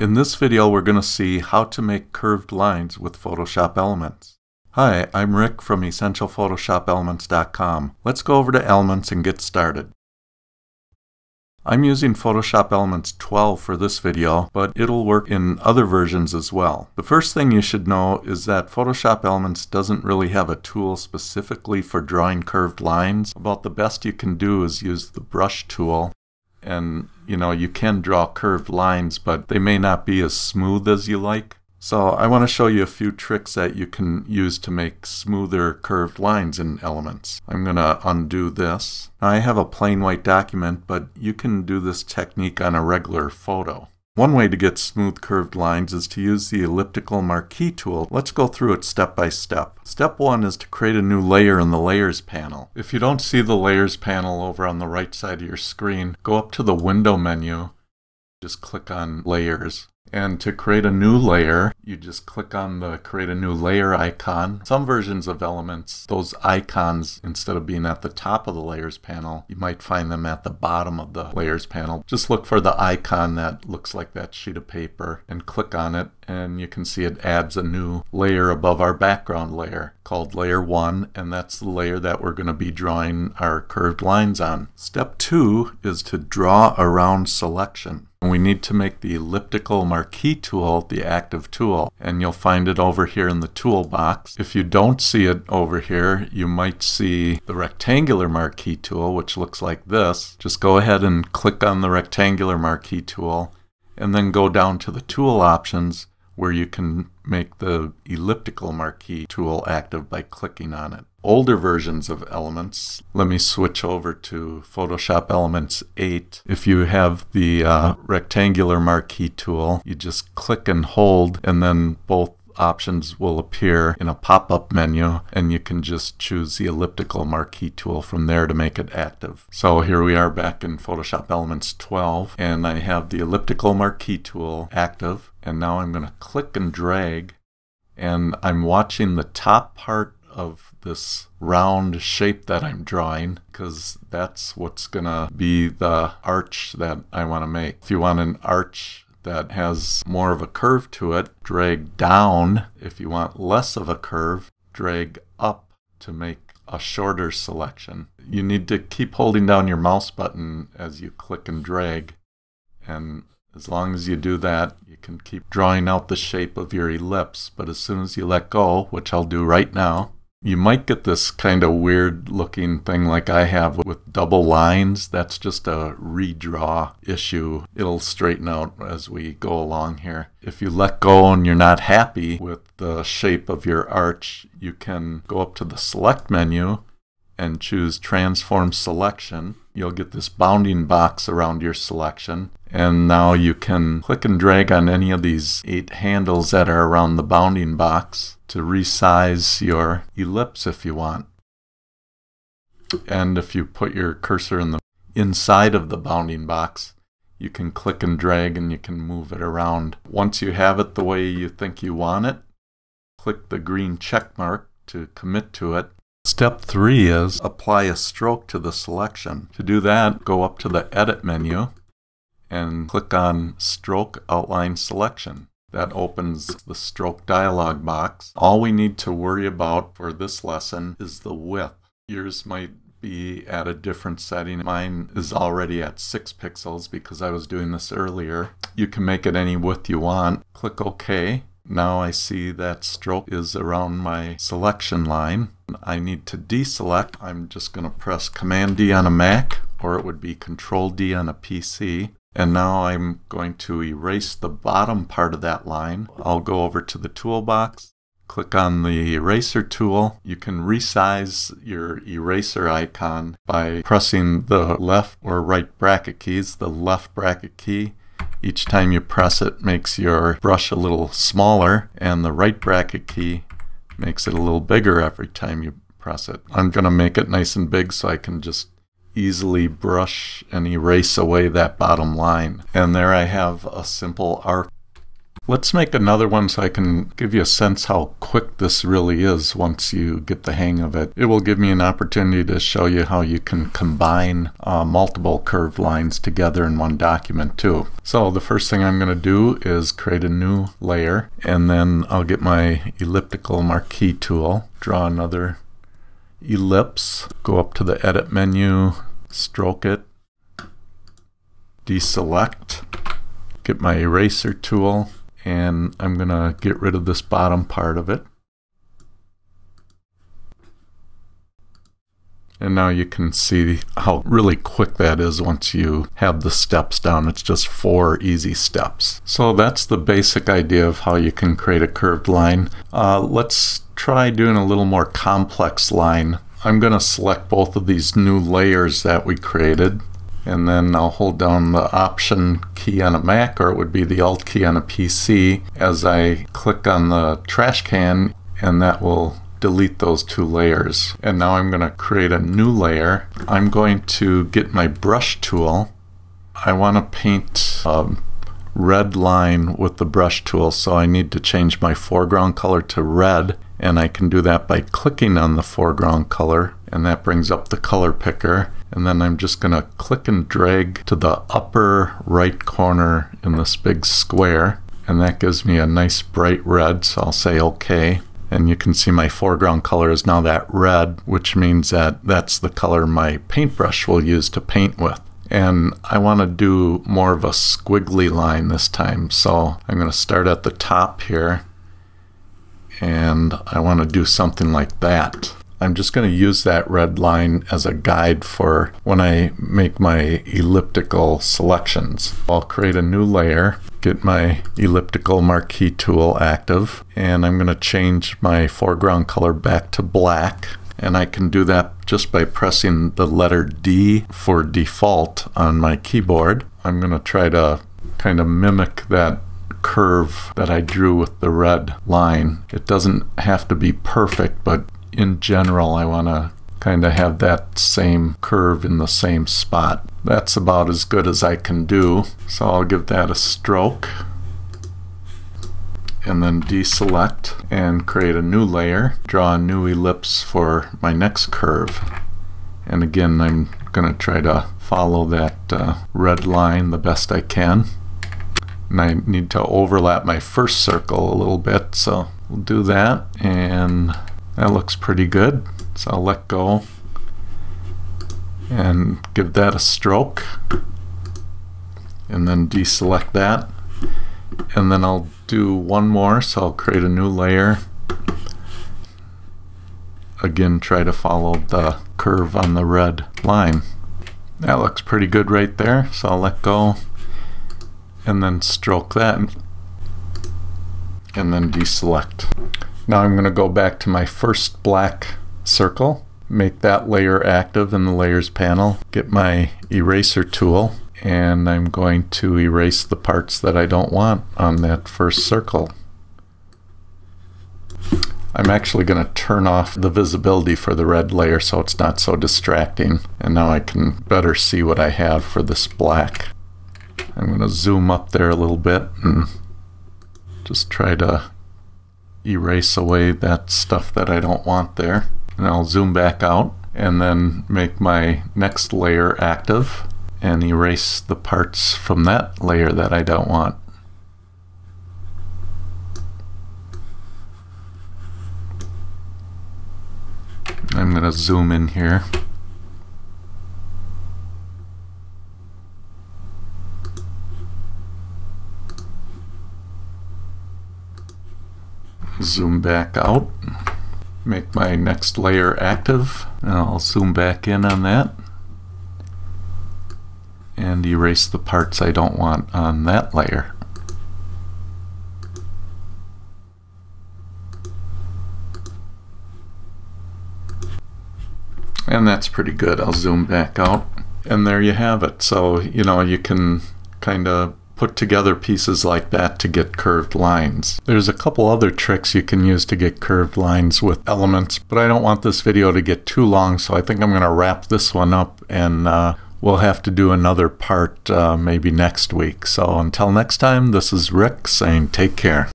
In this video we're going to see how to make curved lines with Photoshop Elements. Hi, I'm Rick from EssentialPhotoshopElements.com. Let's go over to Elements and get started. I'm using Photoshop Elements 12 for this video, but it'll work in other versions as well. The first thing you should know is that Photoshop Elements doesn't really have a tool specifically for drawing curved lines. About the best you can do is use the brush tool and you know you can draw curved lines but they may not be as smooth as you like so I want to show you a few tricks that you can use to make smoother curved lines in Elements. I'm going to undo this. I have a plain white document, but you can do this technique on a regular photo. One way to get smooth curved lines is to use the elliptical marquee tool. Let's go through it step by step. Step one is to create a new layer in the layers panel. If you don't see the layers panel over on the right side of your screen, go up to the window menu, just click on layers. And to create a new layer, you just click on the create a new layer icon. Some versions of Elements, those icons, instead of being at the top of the layers panel, you might find them at the bottom of the layers panel. Just look for the icon that looks like that sheet of paper and click on it and you can see it adds a new layer above our background layer called layer 1 and that's the layer that we're going to be drawing our curved lines on. Step 2 is to draw a round selection. And we need to make the elliptical marquee tool the active tool and you'll find it over here in the toolbox. If you don't see it over here you might see the rectangular marquee tool which looks like this. Just go ahead and click on the rectangular marquee tool and then go down to the tool options where you can make the elliptical marquee tool active by clicking on it. Older versions of Elements, let me switch over to Photoshop Elements 8. If you have the uh, rectangular marquee tool, you just click and hold and then both options will appear in a pop-up menu and you can just choose the elliptical marquee tool from there to make it active. So here we are back in Photoshop Elements 12 and I have the elliptical marquee tool active and now I'm going to click and drag and I'm watching the top part of this round shape that I'm drawing because that's what's going to be the arch that I want to make. If you want an arch that has more of a curve to it, drag down. If you want less of a curve, drag up to make a shorter selection. You need to keep holding down your mouse button as you click and drag. And as long as you do that, you can keep drawing out the shape of your ellipse. But as soon as you let go, which I'll do right now, you might get this kind of weird looking thing like I have with double lines. That's just a redraw issue. It'll straighten out as we go along here. If you let go and you're not happy with the shape of your arch, you can go up to the select menu and choose transform selection. You'll get this bounding box around your selection. And now you can click and drag on any of these eight handles that are around the bounding box to resize your ellipse if you want. And if you put your cursor in the inside of the bounding box, you can click and drag and you can move it around. Once you have it the way you think you want it, click the green check mark to commit to it. Step three is apply a stroke to the selection. To do that, go up to the edit menu and click on stroke outline selection. That opens the stroke dialog box. All we need to worry about for this lesson is the width. Yours might be at a different setting. Mine is already at 6 pixels because I was doing this earlier. You can make it any width you want. Click OK. Now I see that stroke is around my selection line. I need to deselect. I'm just going to press Command D on a Mac or it would be Control D on a PC. And now I'm going to erase the bottom part of that line. I'll go over to the toolbox, click on the eraser tool. You can resize your eraser icon by pressing the left or right bracket keys, the left bracket key. Each time you press it makes your brush a little smaller and the right bracket key makes it a little bigger every time you press it. I'm going to make it nice and big so I can just easily brush and erase away that bottom line. And there I have a simple arc. Let's make another one so I can give you a sense how quick this really is once you get the hang of it. It will give me an opportunity to show you how you can combine uh, multiple curved lines together in one document too. So the first thing I'm going to do is create a new layer and then I'll get my elliptical marquee tool, draw another ellipse, go up to the edit menu, stroke it, deselect, get my eraser tool, and I'm going to get rid of this bottom part of it. And now you can see how really quick that is once you have the steps down. It's just four easy steps. So that's the basic idea of how you can create a curved line. Uh, let's try doing a little more complex line. I'm going to select both of these new layers that we created and then I'll hold down the option key on a Mac or it would be the alt key on a PC as I click on the trash can and that will delete those two layers. And now I'm going to create a new layer. I'm going to get my brush tool. I want to paint a red line with the brush tool so I need to change my foreground color to red and I can do that by clicking on the foreground color and that brings up the color picker. And then I'm just going to click and drag to the upper right corner in this big square and that gives me a nice bright red so I'll say OK. And you can see my foreground color is now that red which means that that's the color my paintbrush will use to paint with. And I want to do more of a squiggly line this time so I'm going to start at the top here and I want to do something like that I'm just going to use that red line as a guide for when I make my elliptical selections. I'll create a new layer, get my elliptical marquee tool active, and I'm going to change my foreground color back to black. And I can do that just by pressing the letter D for default on my keyboard. I'm going to try to kind of mimic that curve that I drew with the red line. It doesn't have to be perfect, but in general, I want to kind of have that same curve in the same spot. That's about as good as I can do. So I'll give that a stroke and then deselect and create a new layer. Draw a new ellipse for my next curve. And again, I'm going to try to follow that uh, red line the best I can. And I need to overlap my first circle a little bit, so we'll do that. And that looks pretty good. So I'll let go and give that a stroke and then deselect that. And then I'll do one more, so I'll create a new layer. Again, try to follow the curve on the red line. That looks pretty good right there, so I'll let go and then stroke that and then deselect. Now I'm going to go back to my first black circle, make that layer active in the layers panel, get my eraser tool, and I'm going to erase the parts that I don't want on that first circle. I'm actually going to turn off the visibility for the red layer so it's not so distracting. And now I can better see what I have for this black. I'm going to zoom up there a little bit and just try to erase away that stuff that I don't want there. And I'll zoom back out and then make my next layer active and erase the parts from that layer that I don't want. I'm going to zoom in here. Zoom back out, make my next layer active, and I'll zoom back in on that and erase the parts I don't want on that layer. And that's pretty good. I'll zoom back out. And there you have it. So, you know, you can kind of put together pieces like that to get curved lines. There's a couple other tricks you can use to get curved lines with elements, but I don't want this video to get too long, so I think I'm going to wrap this one up and uh, we'll have to do another part uh, maybe next week. So until next time, this is Rick saying take care.